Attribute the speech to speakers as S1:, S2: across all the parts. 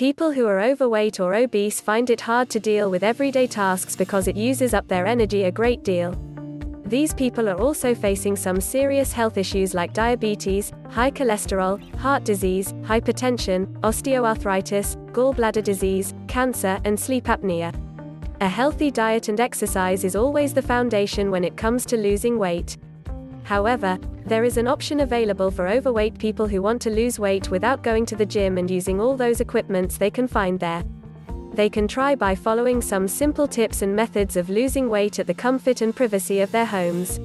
S1: People who are overweight or obese find it hard to deal with everyday tasks because it uses up their energy a great deal. These people are also facing some serious health issues like diabetes, high cholesterol, heart disease, hypertension, osteoarthritis, gallbladder disease, cancer, and sleep apnea. A healthy diet and exercise is always the foundation when it comes to losing weight. However, there is an option available for overweight people who want to lose weight without going to the gym and using all those equipments they can find there. They can try by following some simple tips and methods of losing weight at the comfort and privacy of their homes.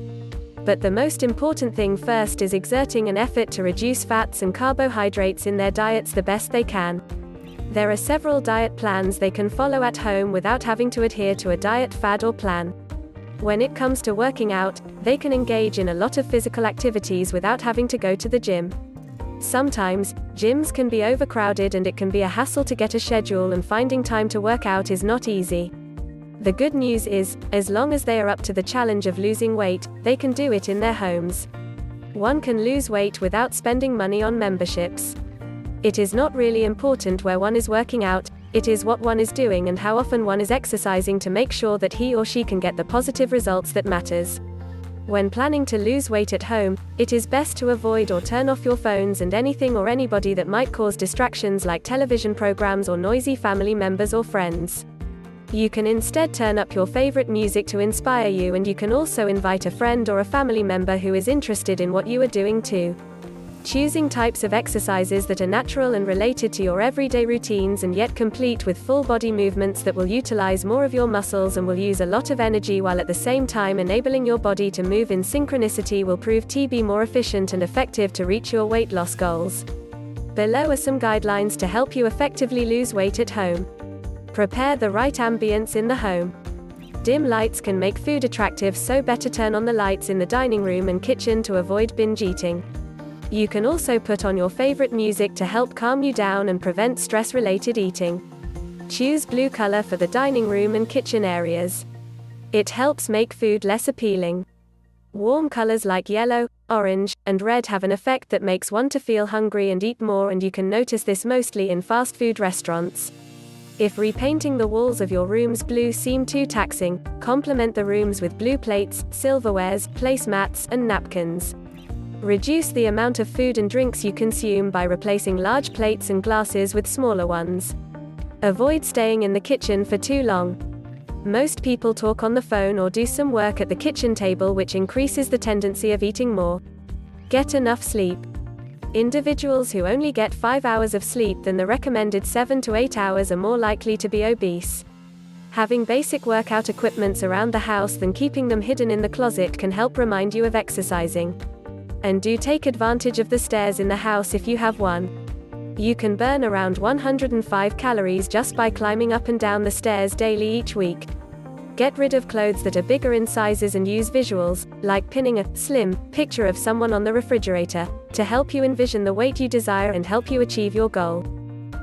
S1: But the most important thing first is exerting an effort to reduce fats and carbohydrates in their diets the best they can. There are several diet plans they can follow at home without having to adhere to a diet fad or plan. When it comes to working out, they can engage in a lot of physical activities without having to go to the gym. Sometimes, gyms can be overcrowded and it can be a hassle to get a schedule, and finding time to work out is not easy. The good news is, as long as they are up to the challenge of losing weight, they can do it in their homes. One can lose weight without spending money on memberships. It is not really important where one is working out, it is what one is doing and how often one is exercising to make sure that he or she can get the positive results that matters. When planning to lose weight at home, it is best to avoid or turn off your phones and anything or anybody that might cause distractions like television programs or noisy family members or friends. You can instead turn up your favorite music to inspire you, and you can also invite a friend or a family member who is interested in what you are doing too. Choosing types of exercises that are natural and related to your everyday routines and yet complete with full body movements that will utilize more of your muscles and will use a lot of energy while at the same time enabling your body to move in synchronicity will prove to be more efficient and effective to reach your weight loss goals. Below are some guidelines to help you effectively lose weight at home. Prepare the right ambience in the home. Dim lights can make food attractive, so better turn on the lights in the dining room and kitchen to avoid binge eating. You can also put on your favorite music to help calm you down and prevent stress related eating. Choose blue color for the dining room and kitchen areas. It helps make food less appealing. Warm colors like yellow, orange, and red have an effect that makes one to feel hungry and eat more, and you can notice this mostly in fast food restaurants. If repainting the walls of your rooms blue seem too taxing, complement the rooms with blue plates, silverwares, placemats, and napkins. Reduce the amount of food and drinks you consume by replacing large plates and glasses with smaller ones. Avoid staying in the kitchen for too long. Most people talk on the phone or do some work at the kitchen table, which increases the tendency of eating more. Get enough sleep. Individuals who only get 5 hours of sleep than the recommended 7 to 8 hours are more likely to be obese. Having basic workout equipments around the house than keeping them hidden in the closet can help remind you of exercising and do take advantage of the stairs in the house if you have one. You can burn around 105 calories just by climbing up and down the stairs daily each week. Get rid of clothes that are bigger in sizes and use visuals, like pinning a slim picture of someone on the refrigerator, to help you envision the weight you desire and help you achieve your goal.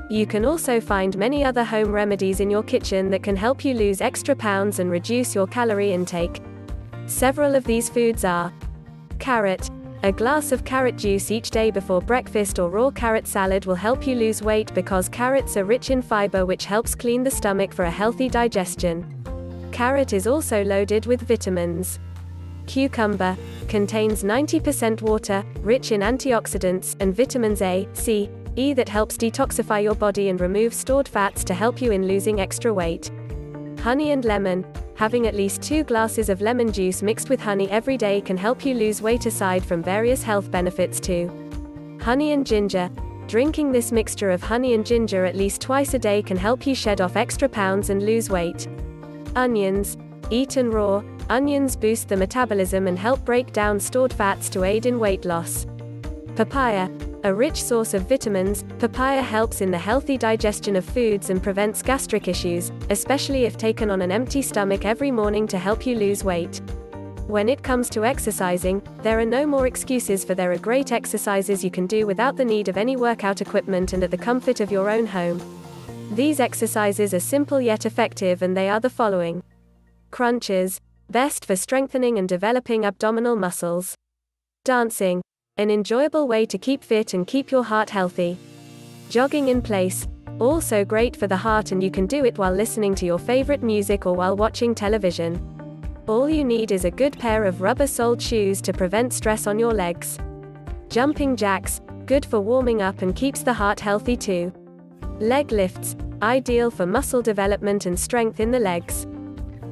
S1: You can also find many other home remedies in your kitchen that can help you lose extra pounds and reduce your calorie intake. Several of these foods are carrot, a glass of carrot juice each day before breakfast or raw carrot salad will help you lose weight because carrots are rich in fiber, which helps clean the stomach for a healthy digestion. Carrot is also loaded with vitamins. Cucumber contains 90% water, rich in antioxidants, and vitamins A, C, E that helps detoxify your body and remove stored fats to help you in losing extra weight. Honey and lemon Having at least two glasses of lemon juice mixed with honey every day can help you lose weight aside from various health benefits too. Honey and ginger. Drinking this mixture of honey and ginger at least twice a day can help you shed off extra pounds and lose weight. Onions. Eaten raw, onions boost the metabolism and help break down stored fats to aid in weight loss. Papaya. A rich source of vitamins, papaya helps in the healthy digestion of foods and prevents gastric issues, especially if taken on an empty stomach every morning to help you lose weight. When it comes to exercising, there are no more excuses for there are great exercises you can do without the need of any workout equipment and at the comfort of your own home. These exercises are simple yet effective and they are the following Crunches, best for strengthening and developing abdominal muscles. Dancing, an enjoyable way to keep fit and keep your heart healthy. Jogging in place, Also great for the heart and you can do it while listening to your favorite music or while watching television. All you need is a good pair of rubber-soled shoes to prevent stress on your legs. Jumping jacks, good for warming up and keeps the heart healthy too. Leg lifts, ideal for muscle development and strength in the legs.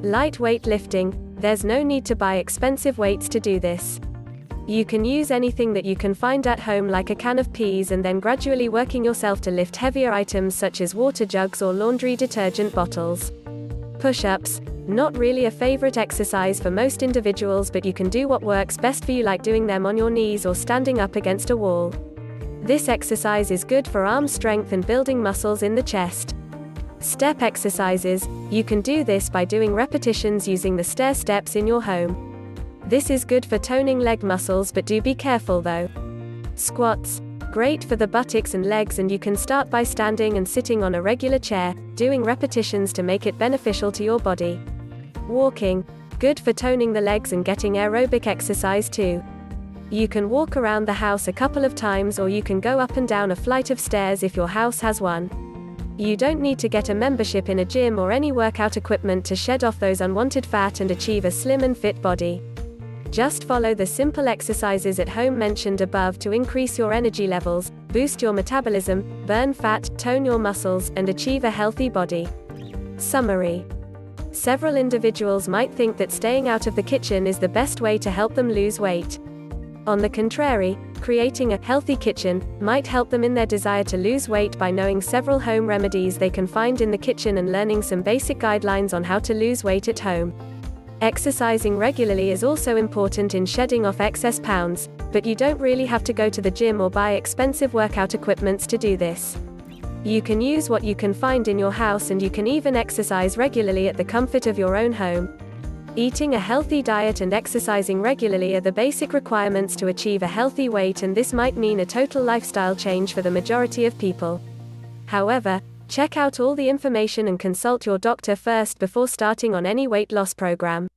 S1: Lightweight lifting, there's no need to buy expensive weights to do this. You can use anything that you can find at home like a can of peas and then gradually working yourself to lift heavier items such as water jugs or laundry detergent bottles. Push-ups, not really a favorite exercise for most individuals but you can do what works best for you like doing them on your knees or standing up against a wall. This exercise is good for arm strength and building muscles in the chest. Step exercises, you can do this by doing repetitions using the stair steps in your home. This is good for toning leg muscles but do be careful though. Squats, great for the buttocks and legs and you can start by standing and sitting on a regular chair, doing repetitions to make it beneficial to your body. Walking, good for toning the legs and getting aerobic exercise too. You can walk around the house a couple of times or you can go up and down a flight of stairs if your house has one. You don't need to get a membership in a gym or any workout equipment to shed off those unwanted fat and achieve a slim and fit body. Just follow the simple exercises at home mentioned above to increase your energy levels, boost your metabolism, burn fat, tone your muscles, and achieve a healthy body. Summary Several individuals might think that staying out of the kitchen is the best way to help them lose weight. On the contrary, creating a healthy kitchen might help them in their desire to lose weight by knowing several home remedies they can find in the kitchen and learning some basic guidelines on how to lose weight at home. Exercising regularly is also important in shedding off excess pounds, but you don't really have to go to the gym or buy expensive workout equipments to do this. You can use what you can find in your house and you can even exercise regularly at the comfort of your own home. Eating a healthy diet and exercising regularly are the basic requirements to achieve a healthy weight, and this might mean a total lifestyle change for the majority of people. However, check out all the information and consult your doctor first before starting on any weight loss program.